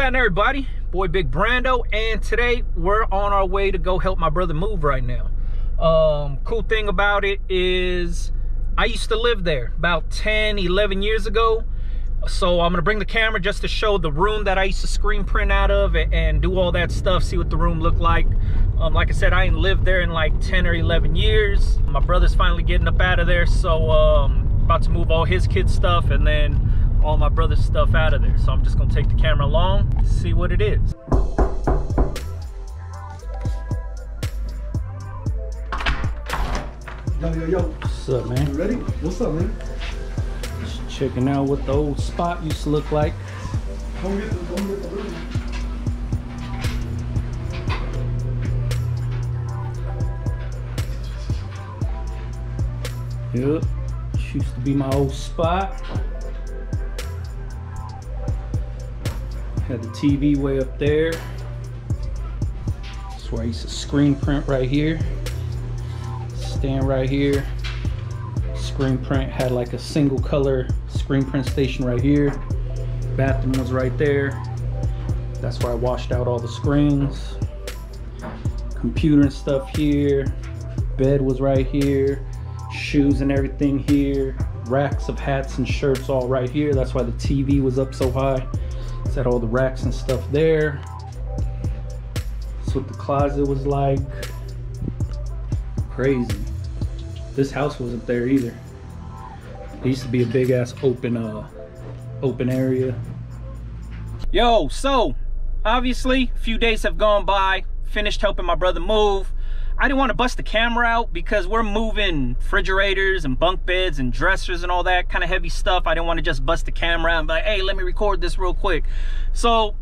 happening everybody? Boy Big Brandoh and today we're on our way to go help my brother move right now. Um, cool thing about it is I used to live there about 10, 11 years ago. So I'm gonna bring the camera just to show the room that I used to screen print out of and, and do all that stuff, see what the room looked like. Um, like I said, I ain't lived there in like 10 or 11 years. My brother's finally getting up out of there, so um, about to move all his kids' stuff and then all my brother's stuff out of there. So I'm just gonna take the camera along, to see what it is. Yo, yo, yo. What's up, man? You ready? What's up, man? Just checking out what the old spot used to look like. Come get the, come get the room. Yep, this used to be my old spot. Had the TV way up there. That's where I used to screen print right here. Stand right here. Screen print had like a single color screen print station right here. Bathroom was right there. That's where I washed out all the screens. Computer and stuff here. Bed was right here. Shoes and everything here. Racks of hats and shirts all right here. That's why the TV was up so high. Had all the racks and stuff there. That's what the closet was like. Crazy. This house wasn't there either. It used to be a big ass open uh open area. Yo, so obviously a few days have gone by. Finished helping my brother move. I didn't want to bust the camera out because we're moving refrigerators and bunk beds and dressers and all that kind of heavy stuff. I didn't want to just bust the camera out and be like, hey, let me record this real quick. So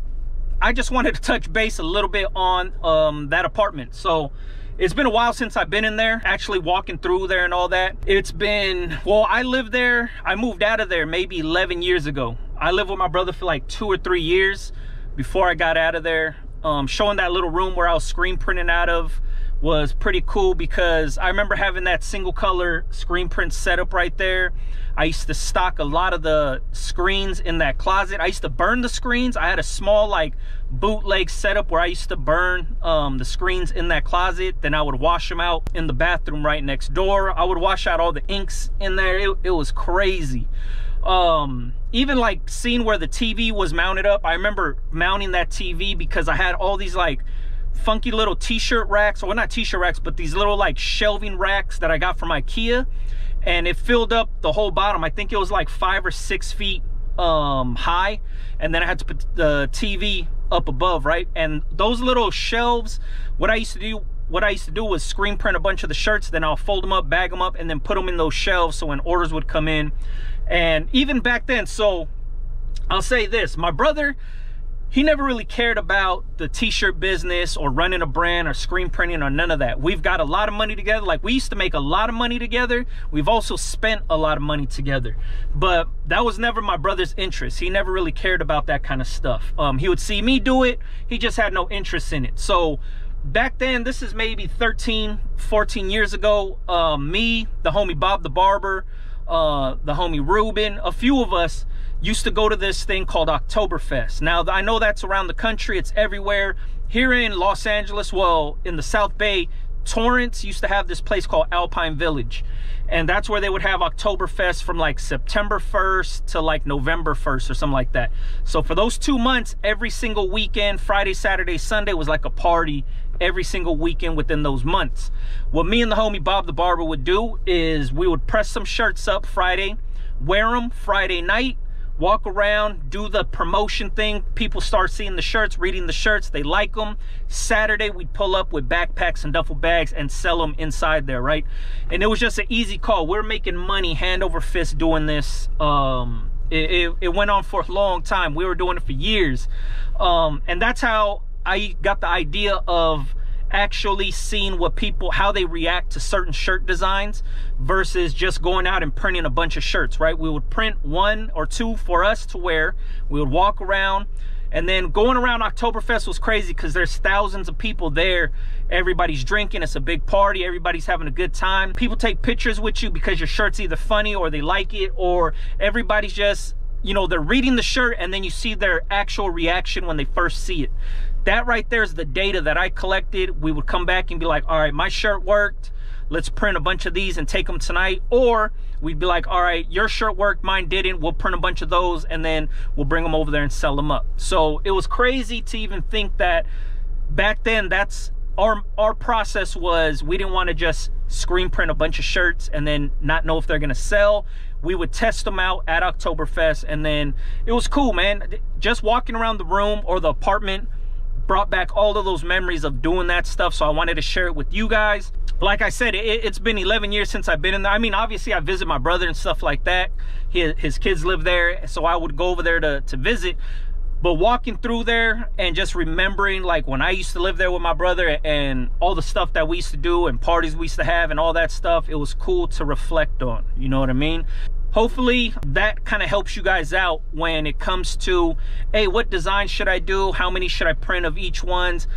I just wanted to touch base a little bit on um, that apartment. So it's been a while since I've been in there, actually walking through there and all that. It's been, well, I lived there. I moved out of there maybe 11 years ago. I lived with my brother for like two or three years before I got out of there. Um, showing that little room where I was screen printing out of was pretty cool because I remember having that single color screen print setup right there. I used to stock a lot of the screens in that closet. I used to burn the screens. I had a small like bootleg setup where I used to burn um, the screens in that closet. Then I would wash them out in the bathroom right next door. I would wash out all the inks in there. It, it was crazy. Um, even like seeing where the TV was mounted up. I remember mounting that TV because I had all these like funky little t-shirt racks, or not t-shirt racks, but these little like shelving racks that I got from Ikea. And it filled up the whole bottom. I think it was like five or six feet um, high. And then I had to put the TV up above, right? And those little shelves, what I used to do, what I used to do was screen print a bunch of the shirts, then I'll fold them up, bag them up, and then put them in those shelves so when orders would come in. And even back then, so I'll say this, my brother, he never really cared about the t-shirt business or running a brand or screen printing or none of that. We've got a lot of money together. Like we used to make a lot of money together. We've also spent a lot of money together. But that was never my brother's interest. He never really cared about that kind of stuff. Um, he would see me do it. He just had no interest in it. So back then, this is maybe 13, 14 years ago, uh, me, the homie Bob the Barber, uh, the homie Ruben, a few of us used to go to this thing called Oktoberfest. Now, I know that's around the country, it's everywhere. Here in Los Angeles, well, in the South Bay, Torrance used to have this place called Alpine Village. And that's where they would have Oktoberfest from like September 1st to like November 1st or something like that. So for those two months, every single weekend, Friday, Saturday, Sunday was like a party every single weekend within those months. What me and the homie Bob the Barber would do is we would press some shirts up Friday, wear them Friday night, walk around, do the promotion thing. People start seeing the shirts, reading the shirts, they like them. Saturday, we'd pull up with backpacks and duffel bags and sell them inside there, right? And it was just an easy call. We're making money hand over fist doing this. Um, it, it, it went on for a long time. We were doing it for years. Um, and that's how I got the idea of actually seeing what people how they react to certain shirt designs versus just going out and printing a bunch of shirts right? We would print one or two for us to wear. We would walk around. And then going around Oktoberfest was crazy because there's thousands of people there. Everybody's drinking. It's a big party. Everybody's having a good time. People take pictures with you because your shirt's either funny or they like it or everybody's just you know, they're reading the shirt and then you see their actual reaction when they first see it. That right there is the data that I collected. We would come back and be like, all right, my shirt worked. Let's print a bunch of these and take them tonight. Or we'd be like, all right, your shirt worked, mine didn't. We'll print a bunch of those and then we'll bring them over there and sell them up. So it was crazy to even think that back then that's our our process was we didn't want to just screen print a bunch of shirts and then not know if they're gonna sell we would test them out at Oktoberfest and then it was cool man just walking around the room or the apartment brought back all of those memories of doing that stuff so I wanted to share it with you guys like I said it, has been 11 years since I've been in there I mean obviously I visit my brother and stuff like that his, his kids live there so I would go over there to, to visit but walking through there and just remembering like when I used to live there with my brother and all the stuff that we used to do and parties we used to have and all that stuff, it was cool to reflect on. You know what I mean? Hopefully that kind of helps you guys out when it comes to, hey, what design should I do? How many should I print of each ones?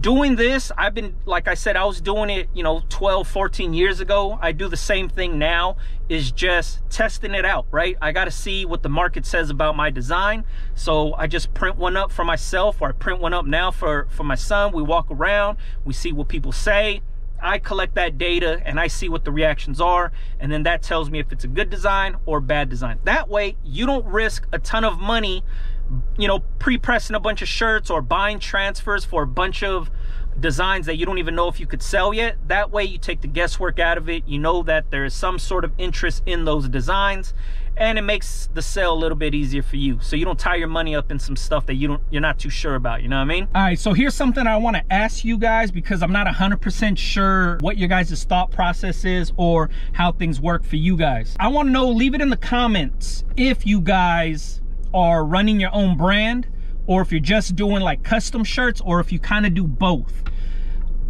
doing this i've been like i said i was doing it you know 12 14 years ago. I do the same thing now is just testing it out right? I got to see what the market says about my design. So i just print one up for myself or i print one up now for for my son. We walk around we see what people say I collect that data and I see what the reactions are, and then that tells me if it's a good design or bad design. That way, you don't risk a ton of money you know, pre-pressing a bunch of shirts or buying transfers for a bunch of designs that you don't even know if you could sell yet. That way you take the guesswork out of it. You know that there is some sort of interest in those designs and it makes the sale a little bit easier for you. So you don't tie your money up in some stuff that you don't you're not too sure about, you know what I mean? All right, so here's something I want to ask you guys because I'm not 100% sure what your guys' thought process is or how things work for you guys. I want to know, leave it in the comments if you guys are running your own brand or if you're just doing like custom shirts or if you kind of do both.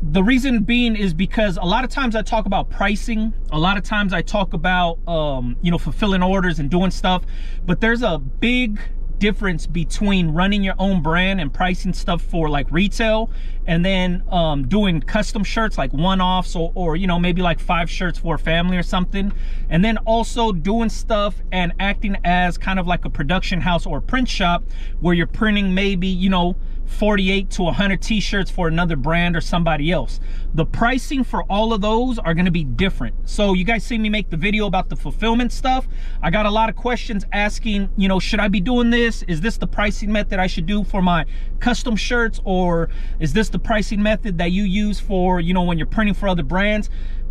The reason being is because a lot of times I talk about pricing. A lot of times I talk about, um, you know, fulfilling orders and doing stuff. But there's a big difference between running your own brand and pricing stuff for like retail and then um, doing custom shirts like one-offs or, or you know maybe like five shirts for a family or something. And then also doing stuff and acting as kind of like a production house or print shop where you're printing maybe you know 48 to 100 t-shirts for another brand or somebody else. The pricing for all of those are gonna be different. So you guys see me make the video about the fulfillment stuff. I got a lot of questions asking, you know, should I be doing this? Is this the pricing method I should do for my custom shirts? Or is this the pricing method that you use for, you know, when you're printing for other brands?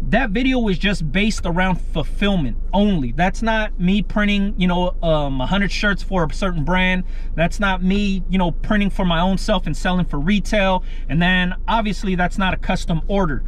That video was just based around fulfillment only. That's not me printing you know um 100 shirts for a certain brand. That's not me you know printing for my own self and selling for retail. And then obviously that's not a custom order.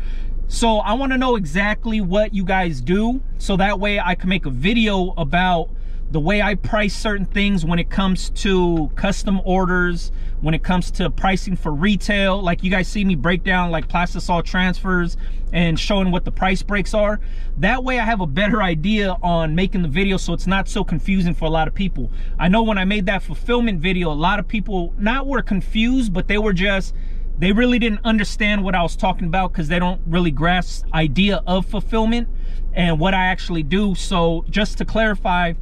So i want to know exactly what you guys do so that way i can make a video about the way I price certain things when it comes to custom orders, when it comes to pricing for retail. Like you guys see me break down like Plastisol transfers and showing what the price breaks are. That way I have a better idea on making the video so it's not so confusing for a lot of people. I know when I made that fulfillment video, a lot of people not were confused, but they were just, they really didn't understand what I was talking about because they don't really grasp idea of fulfillment and what I actually do. So just to clarify,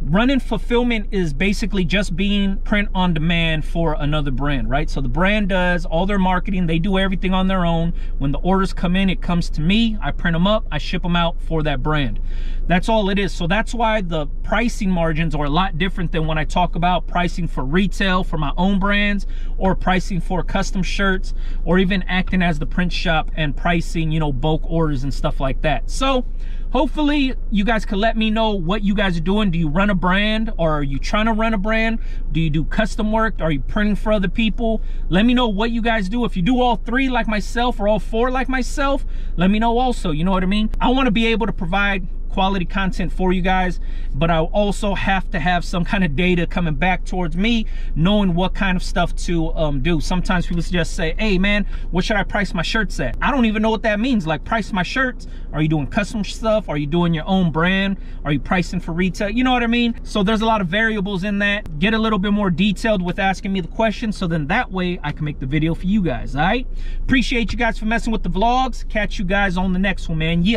running fulfillment is basically just being print on demand for another brand right? So the brand does all their marketing. They do everything on their own. When the orders come in it comes to me. I print them up. I ship them out for that brand. That's all it is. So that's why the pricing margins are a lot different than when i talk about pricing for retail for my own brands or pricing for custom shirts or even acting as the print shop and pricing you know bulk orders and stuff like that. So hopefully you guys can let me know what you guys are doing. Do you run a brand or are you trying to run a brand? Do you do custom work? Are you printing for other people? Let me know what you guys do. If you do all three like myself or all four like myself let me know also. You know what i mean? I want to be able to provide quality content for you guys but i also have to have some kind of data coming back towards me knowing what kind of stuff to um, do. Sometimes people just say hey man what should i price my shirts at? I don't even know what that means. Like price my shirts? Are you doing custom stuff? Are you doing your own brand? Are you pricing for retail? You know what i mean? So there's a lot of variables in that. Get a little bit more detailed with asking me the questions so then that way i can make the video for you guys all right? Appreciate you guys for messing with the vlogs. Catch you guys on the next one man. Yeah